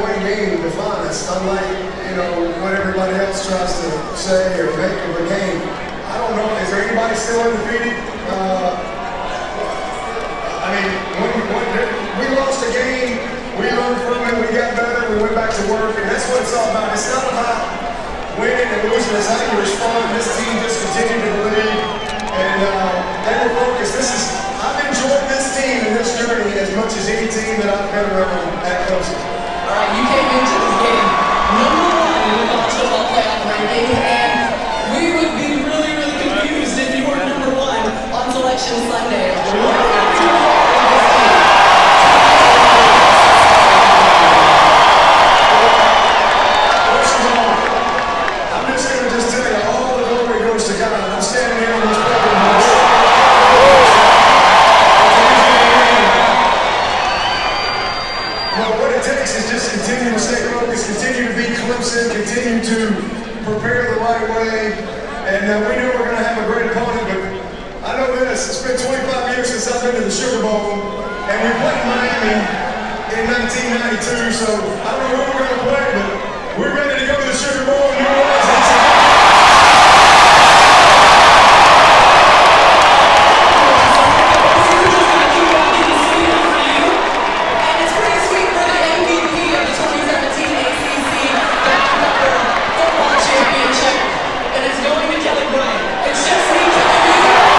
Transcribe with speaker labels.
Speaker 1: game define us, unlike, you know, what everybody else tries to say or make of a game. I don't know, is there anybody still undefeated? Uh, I mean, when, when we lost a game, we learned from it, we got better, we went back to work, and that's what it's all about. It's not about winning and losing, it's how you respond. This team just continued to believe, and uh, they were focused. This is, I've enjoyed this team and this journey as much as any team that I've ever around
Speaker 2: be
Speaker 1: Clemson, continue to prepare the right way. And uh, we knew we were going to have a great It's been 25 years since I've been to the Sugar Bowl, and we played Miami in 1992, so I don't know